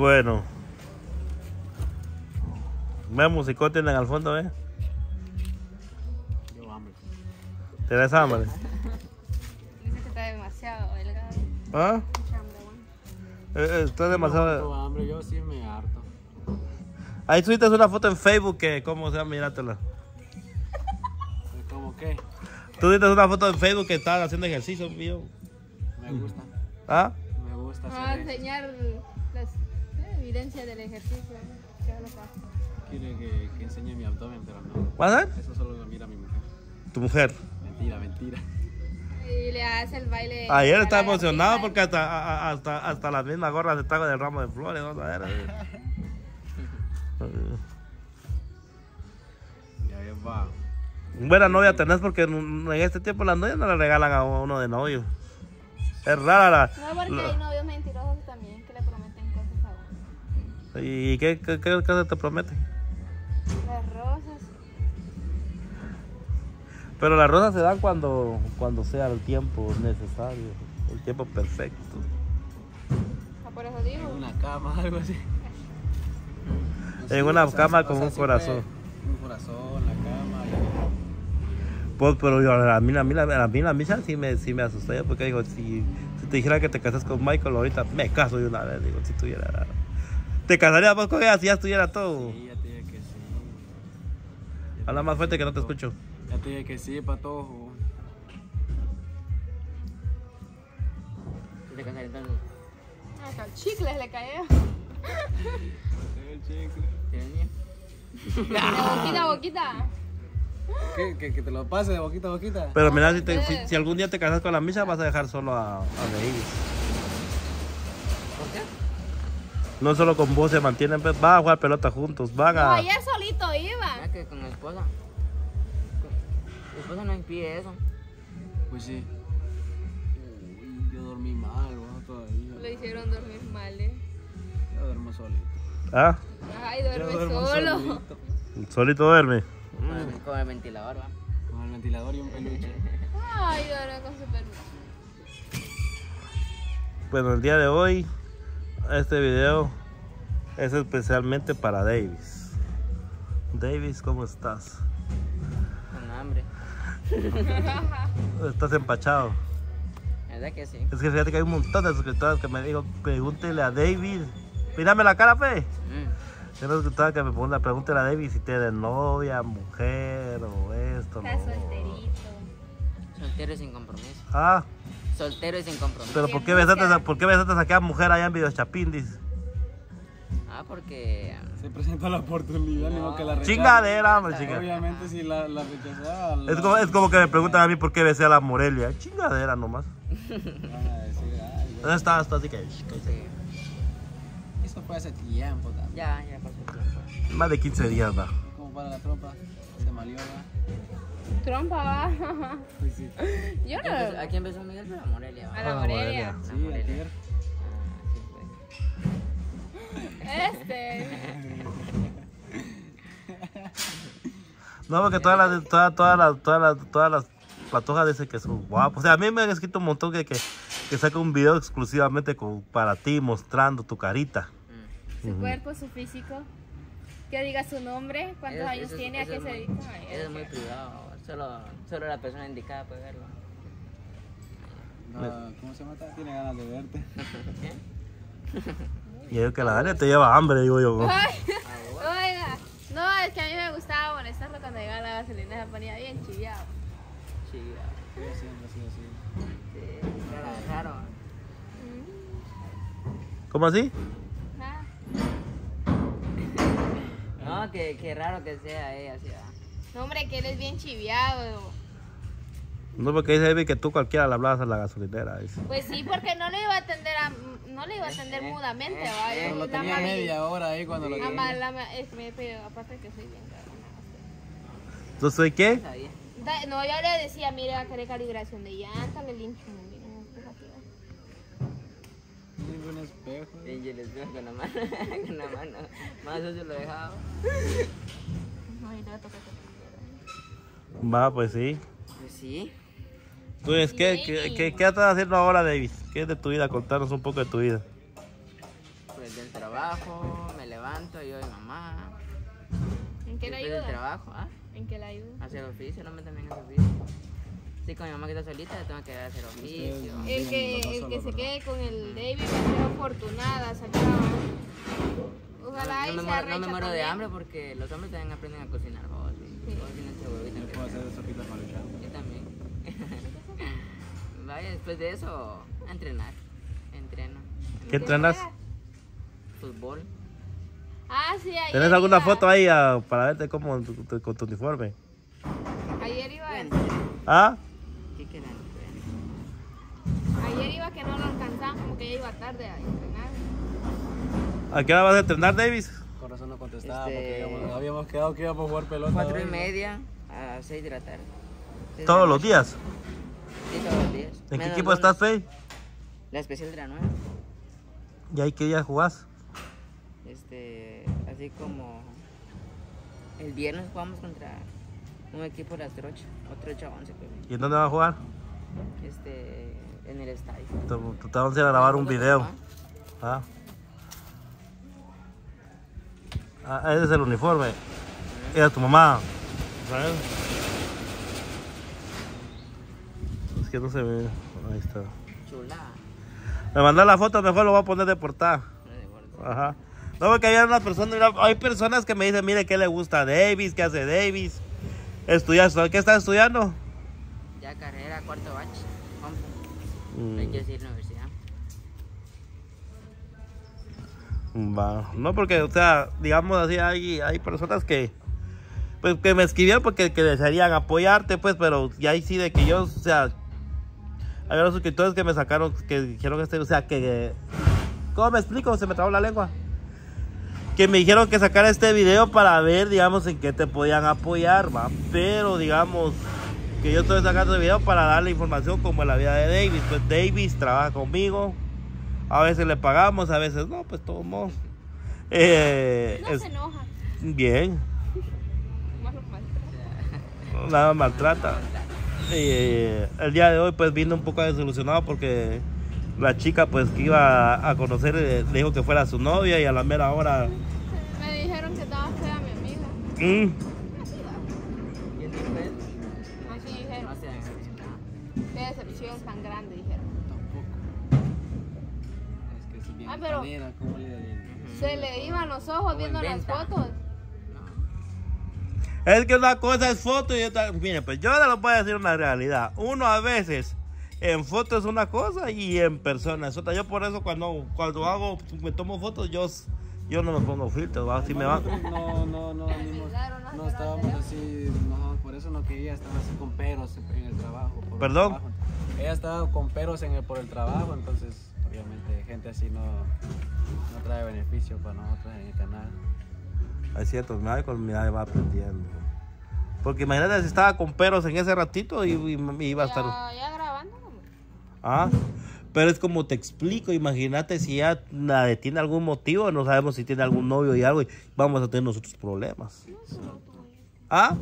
Bueno. Ve musicón tienen al fondo, ¿eh? Yo hambre. ¿Tenés hambre? Dice que está demasiado delgado. ¿Ah? Mucha hambre, bueno. Eh, eh, Está Tengo demasiado... hambre, yo sí me harto. Ahí subiste una foto en Facebook que, ¿cómo se llama? Míratela. ¿Cómo qué? Tú subiste una foto en Facebook que estabas haciendo ejercicio, mío. Me gusta. ¿Ah? Me gusta Vamos a hacer eso. enseñar las evidencias del ejercicio. ¿Qué es lo que hace? Quiere que, que enseñe mi abdomen, pero no. ¿Vas a ver? Eso solo lo mira mi mujer. Tu mujer. Mentira, mentira. Y le hace el baile. Ayer estaba emocionado porque hasta, hasta, hasta las mismas gorras se trago del ramo de flores. Vamos a ver. Y ahí va. Buena novia tenés porque en, en este tiempo las novias no le regalan a uno de novio. Es rara la... No, porque la- hay novios mentirosos ¿Y qué, qué, qué cosas te prometen? Las rosas. Pero las rosas se dan cuando, cuando sea el tiempo necesario, el tiempo perfecto. Ah, por eso En digo. una cama, algo así. En una o sea, cama o con sea, un corazón. Un corazón, la cama. y- Pues, pero yo, a mí, a mí, a mí la misa sí me, sí me asusté porque digo, si, si te dijera que te casas con Michael ahorita, me caso de una vez, digo, si tuviera... ¿Te casarías vos con ella si ya estuviera todo? Sí, ya te dije que sí. Ya Habla más fuerte que no te escucho. Ya te dije que sí, patojo. ¿Qué te casaría entonces? Hasta el chicle le cayó. El chicle. De boquita a boquita. ¿Qué? ¿Que, que te lo pase de boquita a boquita. Pero mira, si, te- si, si algún día te casas con la misa, vas a dejar solo a, a Davis. ¿Por qué? No solo con vos se mantienen, pues, van a jugar pelota juntos, van No, a... ayer solito Ah, iba. que con la esposa. La esposa no impide eso. Pues sí. Uy, yo dormí mal, ¿no? Todavía. Le hicieron dormir mal, eh. Yo duermo solito. ¿Ah? Ay, Yo duerme duermo solo. solito. Solito duerme. Con el- Con el ventilador, va. Con el ventilador y un peluche. Ay, duerme con su perro. Bueno, el día de hoy, este video es especialmente para Davis. Davis, ¿cómo estás? Con hambre. ¿Estás empachado? Verdad que sí. Es que fíjate que hay un montón de suscriptores que me dijo, pregúntele a David. Mírame la cara, fe. Mm. Hay una suscriptora que me pone, pregúntele a David si tiene novia, mujer o esto. Está ¿no? solterito. Soltero sin compromiso. Ah, Soltero y sin compromiso. pero ¿por qué besaste, a- ¿por qué besaste a aquella mujer allá en Video Chapín? Dice? Ah, porque. Se presenta la oportunidad, ni modo que la rechace. Chingadera, hombre, chingadera. Obviamente, si la, la rechazaba. la- Es como, es como que me preguntan a mí por qué besé a la Morelia. Chingadera nomás. Van a decir, ay, ¿Dónde estás? Tú así que... Sí. Eso fue hace tiempo también. Ya, ya pasó el tiempo. Más de 15 días, va. Como para la tropa. Se malió, ¿va? Trompa va. Pues sí. Yo ¿A quién besó- ¿A no. quién besó Miguel? Pero a Morelia. va. A la Ah, Morelia. Sí, Morelia. ayer. Ah, sí, pues. Este. No, porque todas las, todas, todas las, todas las, todas las patojas dicen que son guapos. O sea, a mí me han escrito un montón que, que, que saca un video exclusivamente con, para ti mostrando tu carita. Mm. Su cuerpo, su físico. Que diga su nombre, cuántos Eso- años eso es- tiene, a qué es se dedica. Es muy privado. Solo, solo la persona indicada puede verlo. No, ¿Cómo se llama? Tiene ganas de verte. Y yo que la Dania te lleva hambre, digo yo. Ay, oiga, no, es que a mí me gustaba molestarlo cuando llegaba la gasolina, se ponía bien chiviado. Chiva. Sí, siempre así, así. Sí, raro, raro. ¿Cómo así? Ah, No, que, que raro que sea ella, así va. No, hombre, que él es bien chiviado. No, porque dice que tú cualquiera le hablabas a la gasolinera. Dice. Pues sí, porque no le iba a atender a, no le iba a atender mudamente, va. Pero lo La tenía mami- media hora ahí cuando lo la tenía. la es, me- pero aparte que soy bien cagona. ¿Tú soy qué? Da- No, yo le decía, mire, va a querer calibración de llanta, le no, va. Tengo un espejo. Sí, yo les veo con la mano, con la mano. Más sucio lo dejaba. No, y luego toca que- Va, pues sí. Pues sí. Tú es, ¿qué, qué, qué, qué estás haciendo ahora, David? ¿Qué es de tu vida? Contanos un poco de tu vida. Pues del trabajo, me levanto, a mi mamá. ¿En qué le Después del ayuda? trabajo, ¿ah? ¿En qué le ayuda? Hacer oficio, no me también hace oficio. Sí, con mi mamá que está solita, tengo que hacer oficio. El que, el que se quede con el David va a ser afortunada, sacado. Ojalá no, y me sea muero, no me muero de hambre porque los hombres también aprenden a cocinar. vos, sí. Sí. Vos Puedo hacer sopitas maruchan. Yo también. Vaya, después de eso, a entrenar. Entreno. ¿Qué entrenas? Fútbol. Ah, sí, ayer ¿Tenés alguna iba- foto ahí ah, para verte cómo tu- tu- con tu uniforme? Ayer iba, Bueno, ¿Ah? ¿qué quedan? ayer iba que no lo alcanzaban, como que ya iba tarde a entrenar. ¿A qué hora vas a entrenar, Davis? Con razón no contestaba Este- porque íbamos- habíamos quedado que íbamos a jugar pelota. Cuatro y media a seis de la tarde. ¿Todos los días? Sí, todos los días. ¿En qué equipo estás, Fey? La especial de la nueva. ¿Y ahí qué día jugás? Este, así como el viernes jugamos contra un equipo de las trochas, otro 8 11 pues, ¿Y en dónde vas a jugar? este, en el estadio. Te, te vamos a ir a grabar un video. Ah. Ah, ese es el uniforme. Era tu mamá. ¿Sabes? Es que no se ve. Ahí está. Chula. Me mandó la foto, mejor lo voy a poner de portada. Ajá. No, porque hay una persona, mira, hay personas que me dicen, mire, ¿qué le gusta a Davis? ¿Qué hace Davis? Estudias, ¿qué estás estudiando? Ya carrera, cuarto batch. Mm, Hay que decir universidad. va. No, porque, o sea, digamos así, hay, hay personas que, pues, que me escribieron porque que desearían apoyarte, pues, pero ya ahí sí de que yo, o sea, hay unos suscriptores que me sacaron, que dijeron este, o sea, que, ¿cómo me explico? Se me trabó la lengua. Que me dijeron que sacara este video para ver, digamos, en qué te podían apoyar, va. Pero, digamos, que yo estoy sacando el video para darle información como en la vida de Davis. Pues Davis trabaja conmigo. A veces le pagamos, a veces no, pues todos modos. Eh, No es se enoja, bien. Nada maltrata. Eh, el día de hoy pues vino un poco desilusionado porque la chica pues que iba a conocer eh, le dijo que fuera su novia y a la mera hora... Me dijeron que estaba fea mi amiga. mm. Así dijeron. Qué decepción tan grande, dijeron. Tampoco. Es que es bien Ah, pero- altanera, ¿cómo le Se le iban los ojos viendo las fotos. Es que una cosa es foto y otra... Mire, pues yo le voy a decir una realidad. Uno a veces en foto es una cosa y en persona es otra. Yo por eso cuando, cuando hago, me tomo fotos, yo, yo no me pongo filtros. ¿va? Si me va... No, no, no, no, no estábamos así, no, por eso no quería, estaba así con peros en el trabajo. por el ¿Perdón? trabajo. Ella estaba con peros en el, por el trabajo, entonces obviamente gente así no, no trae beneficio para nosotros en el canal. Es cierto, mira, con mira, va aprendiendo. Porque imagínate si estaba con peros en ese ratito y, y- y iba a estar... Ya, ya grabando. Ah, pero es como te explico, imagínate si ya la tiene algún motivo, no sabemos si tiene algún novio y algo, y vamos a tener nosotros problemas. ¿Ah?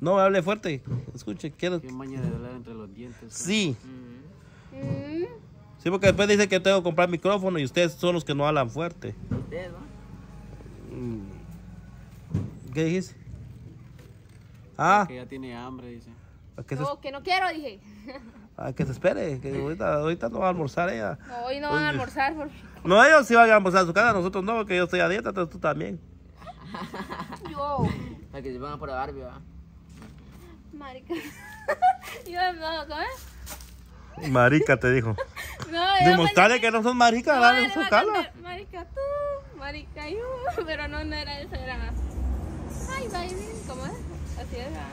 No me hable fuerte, escuche, quiero... Qué maña de hablar entre los dientes. ¿eh? Sí, Mm. Mm, sí, porque después dice que tengo que comprar micrófono y ustedes son los que no hablan fuerte. Ustedes, ¿no? ¿Qué dijiste? Ah, Que ya tiene hambre, dice. que se, No, que no quiero, dije. a que se espere, que ahorita, ahorita no va a almorzar ella. No, hoy no van a almorzar porque No, ellos sí van a almorzar a su casa, nosotros no, porque yo estoy a dieta, entonces tú también. yo. Para que se pongan por la Barbie. Marica. yo no, ¿cómo es? Marica, te dijo. No, yo Demostrarle pensé que no son maricas, No, dale le su iba a cala. cantar, Marica tú, marica yo. Pero no, no era eso, era más. Ay, baby, ¿cómo es? Así es, ¿verdad?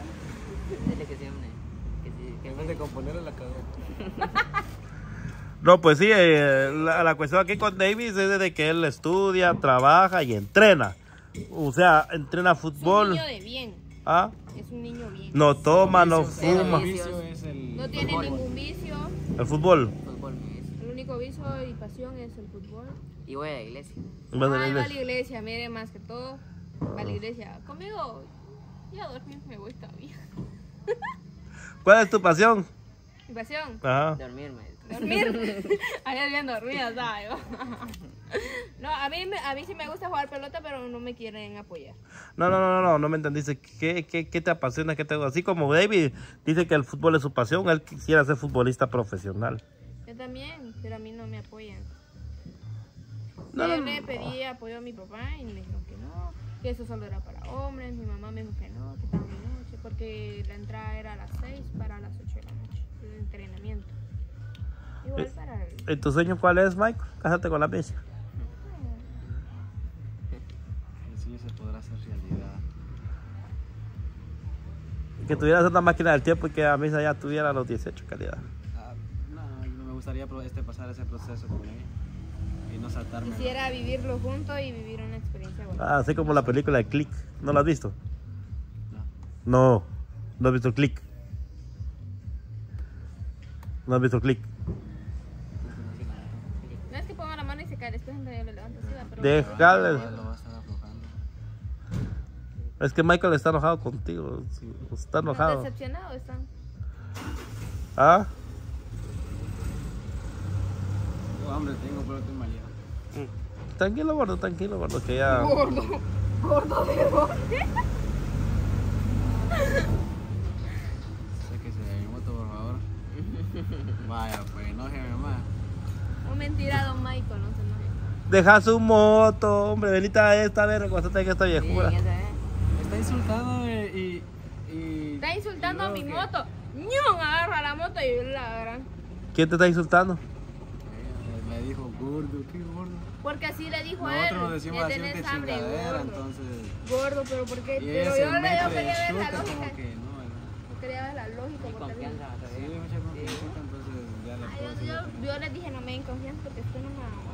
Dile que siempre. Que sí, que En vez de componerle la cagó. No, pues sí, eh, la, la cuestión aquí con Davis es de que él estudia, trabaja y entrena. O sea, entrena Es un fútbol. niño de bien. ¿Ah? Es un niño bien. No toma, no fuma. vicio es el. No tiene fútbol. ningún vicio. El fútbol. fútbol. El único vicio y pasión es el fútbol. Y voy a la iglesia. Vas a la Ay, va a la iglesia. iglesia, mire, más que todo. Va a la iglesia. Conmigo, ya a dormir me voy todavía. ¿Cuál es tu pasión? Mi pasión, Ajá. Dormirme. dormir. Ayer bien dormida, ¿sabes? no, a mí, me- a mí sí me gusta jugar pelota, pero no me quieren apoyar. No, no, no, no, no, no me entendiste. ¿Qué, qué, qué te apasiona? ¿Qué te Así como David dice que el fútbol es su pasión, él quisiera ser futbolista profesional. Yo también, pero a mí no me apoyan. No, Yo no, le pedí apoyo a mi papá y me dijeron que no, que eso solo era para hombres. Mi mamá me dijo que no, que estaba muy noche, porque la entrada era a las 6 para las 8 de la noche, el entrenamiento. Igual para el... ¿Y tu sueño cuál es, Mike? Cásate con la bicha. El sueño se podrá hacer realidad. Que tuvieras una máquina del tiempo y que a mí ya tuviera los 18 calidad. Ah, no, no me gustaría pro- este, pasar ese proceso con y no saltarme. Quisiera vivirlo juntos y vivir una experiencia bonita. Ah, así como la película de Click. ¿No la has visto? No. No, no has visto Click. No has visto Click. No es que ponga la mano y se cae, después entonces yo le levanto pero... Déjale. Lo. Es que Michael está enojado contigo. sí, Está ¿Están enojado. decepcionados están? ¿Ah? Yo hambre tengo, pero estoy mareado. Tranquilo, gordo, tranquilo, gordo, que ya. Gordo. ¿Gordo de dónde? Sáquese de mi moto, por favor. Vaya, pues, enójeme más. No mentira, don Michael, no se enoje. Deja su moto, hombre. Venite a esta verga cuando esté en esta Sí, viejura. ya sabes. Me está insultando y. y, Está insultando y a mi que- moto. ¡Ñon! Agarra la moto y la gran. ¿Quién te está insultando? Eh, Le dijo gordo, qué gordo. Porque así le dijo a él. Nosotros nos decimos que así que hambre, chingadera, gordo. entonces. Gordo, pero ¿por qué? Y Pero yo, le- de quería ver la lógica. que no. Yo quería ver la lógica. Porque confianza. Sí, mucha confianza, entonces ya le Ay, puedo yo, yo, yo les dije no me den confianza porque usted no me.